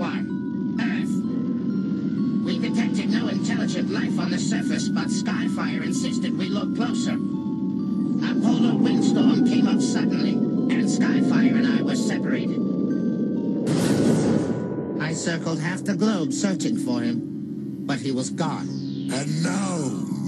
one. Earth. We detected no intelligent life on the surface, but Skyfire insisted we look closer. A polar windstorm came up suddenly, and Skyfire and I were separated. I circled half the globe searching for him, but he was gone. And now,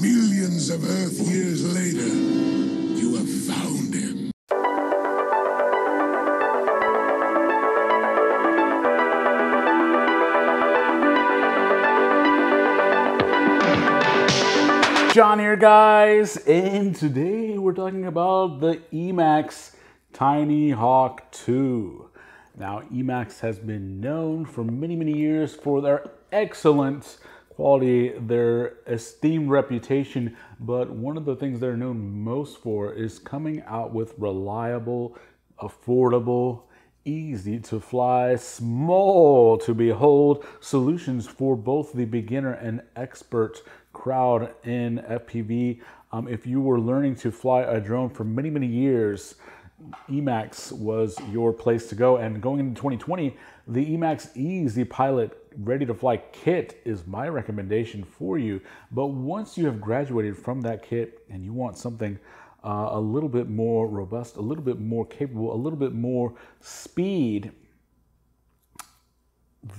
millions of Earth years later, Jon here, guys, and today we're talking about the Emax Tiny Hawk 2. Now, Emax has been known for many, many years for their excellent quality, their esteemed reputation, but one of the things they're known most for is coming out with reliable, affordable, easy to fly, small to behold solutions for both the beginner and expert crowd in FPV. Um, if you were learning to fly a drone for many, many years, Emax was your place to go. And going into 2020, the Emax Easy Pilot Ready to Fly kit is my recommendation for you. But once you have graduated from that kit and you want something uh, a little bit more robust, a little bit more capable, a little bit more speed,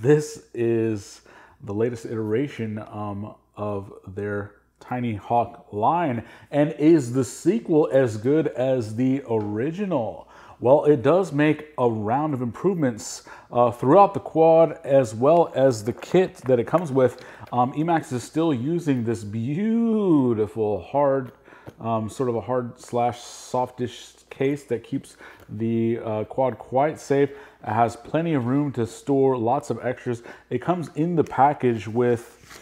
this is the latest iteration um, of their Tiny Hawk line. And is the sequel as good as the original? Well, it does make a round of improvements uh, throughout the quad as well as the kit that it comes with. Um, Emax is still using this beautiful hard, um, sort of a hard slash softish case that keeps the uh, quad quite safe. It has plenty of room to store lots of extras. It comes in the package with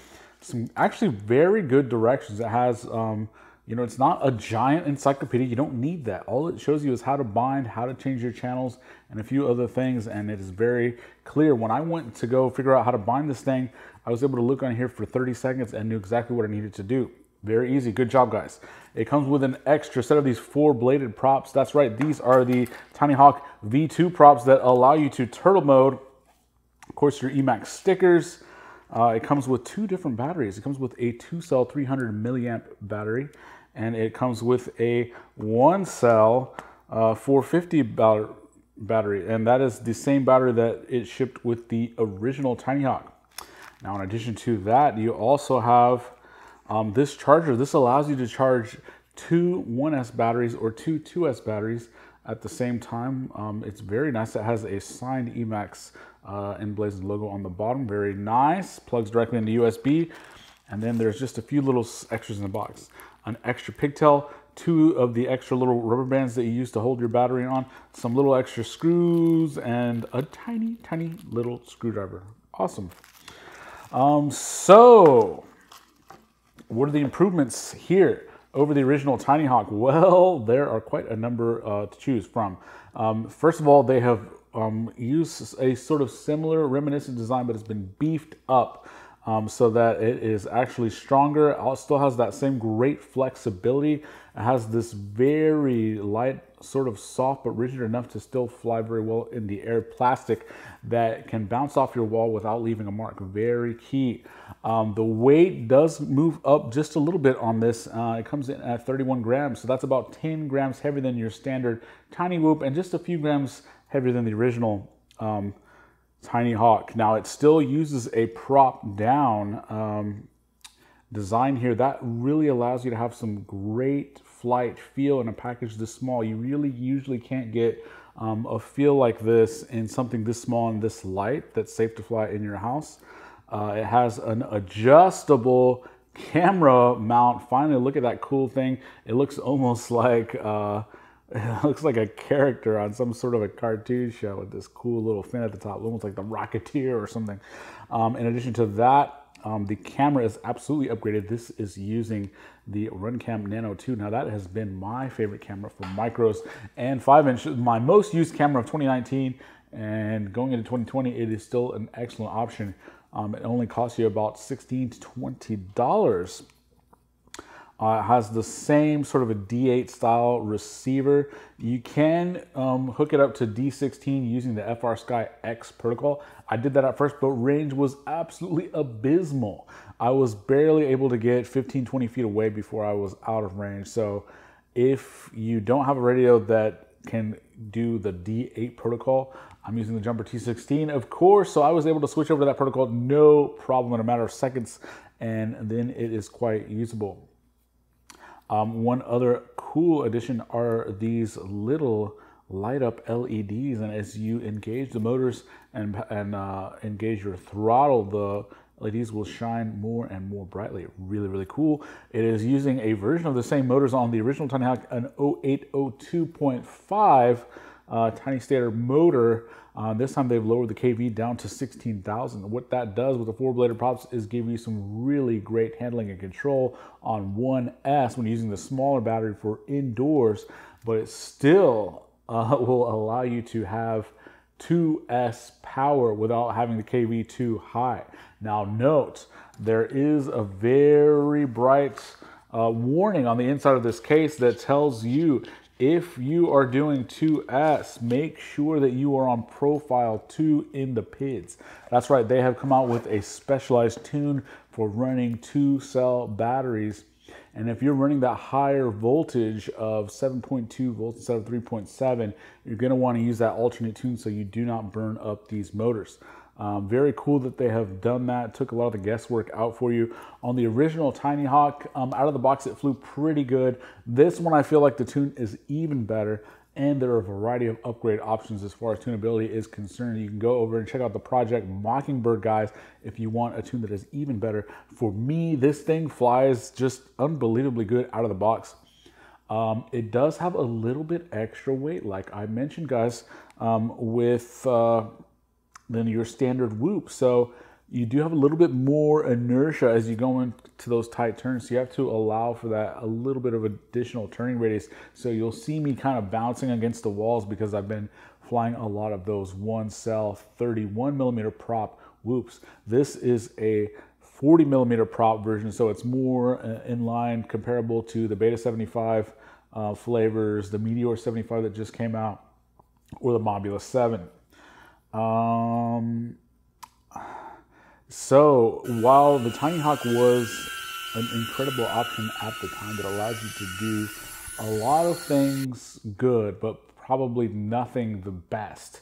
some actually very good directions. It has, um, you know, it's not a giant encyclopedia. You don't need that. All it shows you is how to bind, how to change your channels, and a few other things. And it is very clear. When I went to go figure out how to bind this thing, I was able to look on here for 30 seconds and knew exactly what I needed to do. Very easy. Good job, guys. It comes with an extra set of these four bladed props. That's right. These are the Tiny Hawk V2 props that allow you to turtle mode. Of course, your Emax stickers. Uh, it comes with two different batteries. It comes with a two cell 300 milliamp battery and it comes with a one cell uh, 450 battery. And that is the same battery that it shipped with the original Tiny Hawk. Now, in addition to that, you also have um, this charger. This allows you to charge two 1S batteries or two 2S batteries at the same time. Um, it's very nice. It has a signed Emax uh, emblazoned logo on the bottom. Very nice. Plugs directly into USB. And then there's just a few little extras in the box. An extra pigtail, two of the extra little rubber bands that you use to hold your battery on, some little extra screws, and a tiny, tiny little screwdriver. Awesome. Um, so, what are the improvements here? Over the original Tiny Hawk? Well, there are quite a number uh, to choose from. Um, first of all, they have um, used a sort of similar reminiscent design, but it's been beefed up um, so that it is actually stronger. It still has that same great flexibility. It has this very light, sort of soft but rigid enough to still fly very well in the air plastic that can bounce off your wall without leaving a mark. Very key. Um, the weight does move up just a little bit on this. Uh, it comes in at 31 grams, so that's about 10 grams heavier than your standard Tiny Whoop and just a few grams heavier than the original um, Tiny Hawk. Now it still uses a prop down um, design here. That really allows you to have some great flight feel in a package this small. You really usually can't get um, a feel like this in something this small and this light that's safe to fly in your house. Uh, it has an adjustable camera mount. Finally, look at that cool thing. It looks almost like uh, it looks like a character on some sort of a cartoon show with this cool little fin at the top, almost like the Rocketeer or something. Um, in addition to that, um, the camera is absolutely upgraded. This is using the Runcam Nano 2. Now that has been my favorite camera for micros and 5 inch. My most used camera of 2019 and going into 2020, it is still an excellent option. Um, it only costs you about 16 to $20. Uh, has the same sort of a D8 style receiver. You can um, hook it up to D16 using the FrSky X protocol. I did that at first, but range was absolutely abysmal. I was barely able to get 15, 20 feet away before I was out of range. So if you don't have a radio that can do the D8 protocol, I'm using the Jumper T16, of course. So I was able to switch over to that protocol, no problem in a matter of seconds. And then it is quite usable. Um, one other cool addition are these little light up LEDs, and as you engage the motors and and uh, engage your throttle, the LEDs will shine more and more brightly. Really, really cool. It is using a version of the same motors on the original Tiny Hawk, an 0802.5 uh, Tiny Stator motor uh, this time they've lowered the KV down to 16,000. What that does with the four-bladed props is give you some really great handling and control on 1S when using the smaller battery for indoors, but it still uh, will allow you to have 2S power without having the KV too high. Now note, there is a very bright uh, warning on the inside of this case that tells you if you are doing 2S, make sure that you are on profile 2 in the PIDs. That's right, they have come out with a specialized tune for running two cell batteries. And if you're running that higher voltage of 7.2 volts instead of 3.7, you're gonna wanna use that alternate tune so you do not burn up these motors. Um, very cool that they have done that. Took a lot of the guesswork out for you. On the original Tiny Hawk, um, out of the box, it flew pretty good. This one, I feel like the tune is even better. And there are a variety of upgrade options as far as tunability is concerned. You can go over and check out the Project Mockingbird guys if you want a tune that is even better. For me, this thing flies just unbelievably good out of the box. Um, it does have a little bit extra weight, like I mentioned, guys, um, with uh, than your standard whoop. So you do have a little bit more inertia as you go into those tight turns. So you have to allow for that a little bit of additional turning radius. So you'll see me kind of bouncing against the walls because I've been flying a lot of those one cell 31 millimeter prop whoops. This is a 40 millimeter prop version, so it's more uh, in line comparable to the Beta 75 uh, flavors, the Meteor 75 that just came out, or the Mobula 7. Um, so while the Tiny Hawk was an incredible option at the time that allows you to do a lot of things good, but probably nothing the best.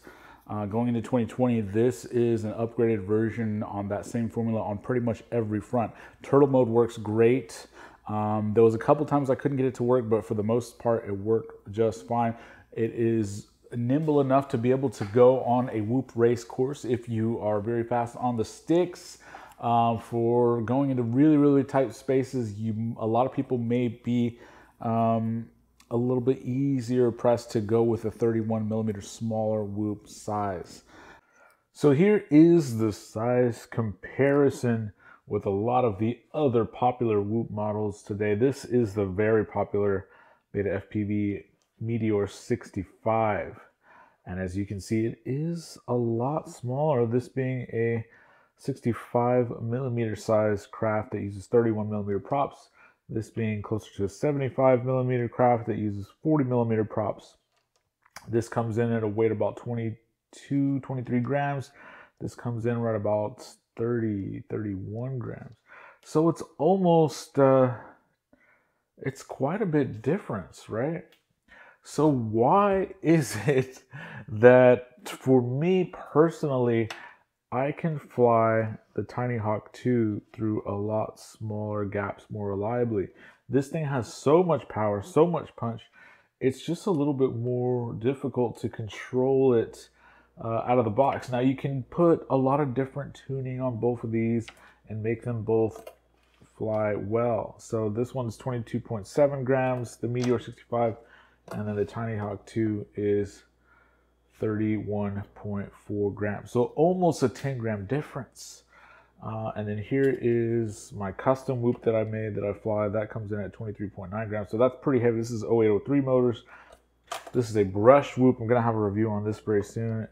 Uh, going into 2020, this is an upgraded version on that same formula on pretty much every front. Turtle mode works great. Um, there was a couple times I couldn't get it to work, but for the most part, it worked just fine. It is nimble enough to be able to go on a whoop race course if you are very fast on the sticks. Uh, for going into really, really tight spaces, you a lot of people may be um, a little bit easier pressed to go with a 31 millimeter smaller whoop size. So here is the size comparison with a lot of the other popular whoop models today. This is the very popular Beta FPV Meteor 65. And as you can see, it is a lot smaller, this being a 65 millimeter size craft that uses 31 millimeter props, this being closer to a 75 millimeter craft that uses 40 millimeter props. This comes in at a weight about 22, 23 grams. This comes in right about 30, 31 grams. So it's almost, uh, it's quite a bit difference, right? So, why is it that for me personally, I can fly the Tiny Hawk 2 through a lot smaller gaps more reliably? This thing has so much power, so much punch. It's just a little bit more difficult to control it uh, out of the box. Now, you can put a lot of different tuning on both of these and make them both fly well. So, this one's 22.7 grams, the Meteor 65 and then the Tiny Hawk 2 is 31.4 grams. So almost a 10 gram difference. Uh, and then here is my custom whoop that I made that I fly. That comes in at 23.9 grams. So that's pretty heavy. This is 0803 motors. This is a brush whoop. I'm going to have a review on this very soon.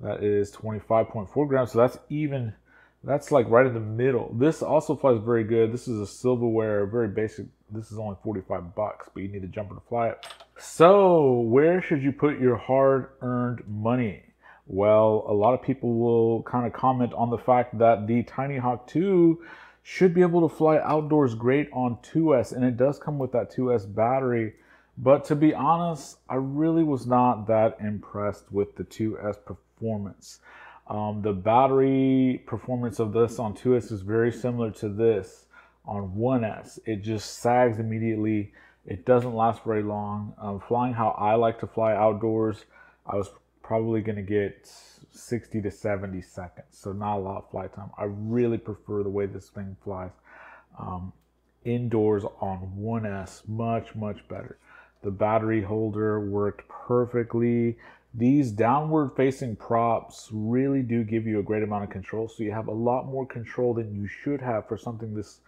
That is 25.4 grams. So that's even That's like right in the middle. This also flies very good. This is a silverware, very basic. This is only 45 bucks, but you need a jumper to fly it. So, where should you put your hard earned money? Well, a lot of people will kind of comment on the fact that the Tiny Hawk 2 should be able to fly outdoors great on 2S, and it does come with that 2S battery. But to be honest, I really was not that impressed with the 2S performance. Um, the battery performance of this on 2S is very similar to this on 1S. It just sags immediately. It doesn't last very long. Um, flying how I like to fly outdoors, I was probably going to get 60 to 70 seconds. So not a lot of flight time. I really prefer the way this thing flies. Um, indoors on 1S, much, much better. The battery holder worked perfectly. These downward facing props really do give you a great amount of control. So you have a lot more control than you should have for something this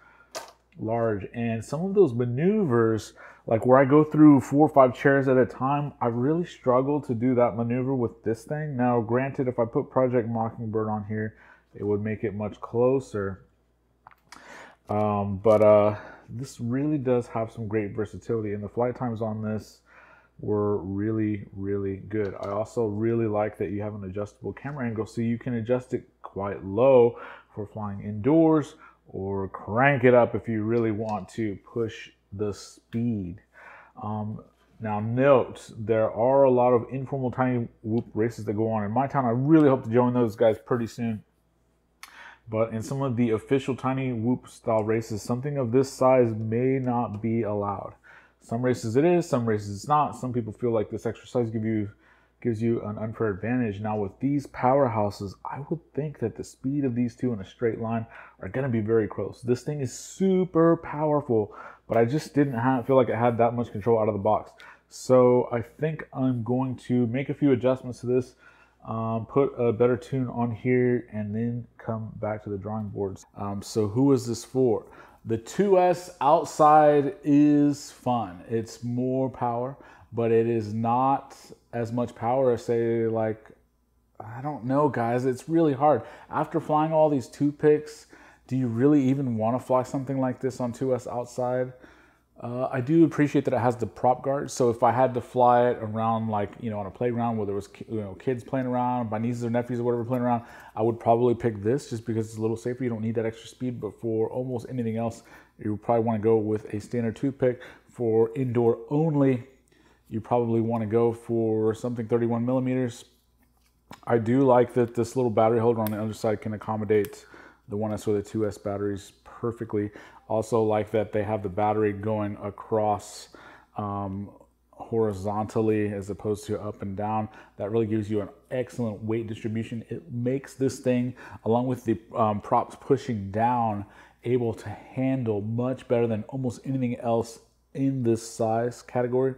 large. And some of those maneuvers, like where I go through four or five chairs at a time, I really struggle to do that maneuver with this thing. Now, granted, if I put Project Mockingbird on here, it would make it much closer. Um, but uh, this really does have some great versatility, and the flight times on this were really, really good. I also really like that you have an adjustable camera angle so you can adjust it quite low for flying indoors or crank it up if you really want to push the speed. Um, now note, there are a lot of informal tiny whoop races that go on in my town. I really hope to join those guys pretty soon. But in some of the official tiny whoop style races, something of this size may not be allowed. Some races it is, some races it's not. Some people feel like this exercise give you gives you an unfair advantage. Now with these powerhouses, I would think that the speed of these two in a straight line are going to be very close. This thing is super powerful, but I just didn't have, feel like it had that much control out of the box. So I think I'm going to make a few adjustments to this, um, put a better tune on here, and then come back to the drawing boards. Um, so who is this for? The 2S outside is fun. It's more power, but it is not as much power as say like I don't know, guys. It's really hard. After flying all these toothpicks, do you really even want to fly something like this on 2S outside? Uh, I do appreciate that it has the prop guard. So if I had to fly it around, like you know, on a playground where there was you know kids playing around, my nieces or nephews or whatever playing around, I would probably pick this just because it's a little safer. You don't need that extra speed. But for almost anything else, you probably want to go with a standard toothpick. For indoor only, you probably want to go for something 31 millimeters. I do like that this little battery holder on the underside can accommodate the 1S or the 2S batteries perfectly. Also like that they have the battery going across um, horizontally as opposed to up and down. That really gives you an excellent weight distribution. It makes this thing, along with the um, props pushing down, able to handle much better than almost anything else in this size category.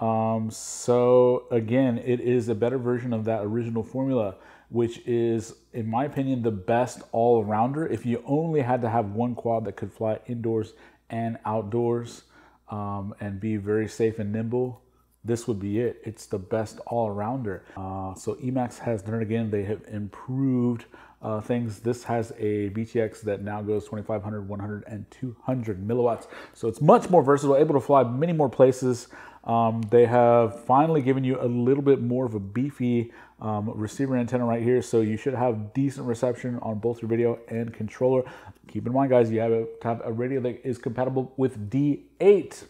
Um, so again, it is a better version of that original formula which is, in my opinion, the best all rounder. If you only had to have one quad that could fly indoors and outdoors um, and be very safe and nimble, this would be it. It's the best all rounder. Uh, so Emax has done it again. They have improved uh, things. This has a VTX that now goes 2500, 100, and 200 milliwatts. So it's much more versatile, able to fly many more places. Um, they have finally given you a little bit more of a beefy um, receiver antenna right here, so you should have decent reception on both your video and controller. Keep in mind, guys, you have, to have a radio that is compatible with D8.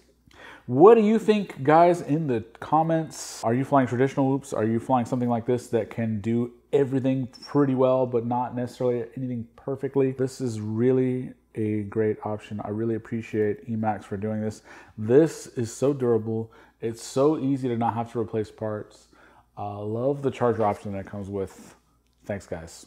What do you think, guys, in the comments? Are you flying traditional whoops? Are you flying something like this that can do everything pretty well, but not necessarily anything perfectly? This is really a great option. I really appreciate Emax for doing this. This is so durable. It's so easy to not have to replace parts. Uh, love the charger option that comes with. Thanks, guys.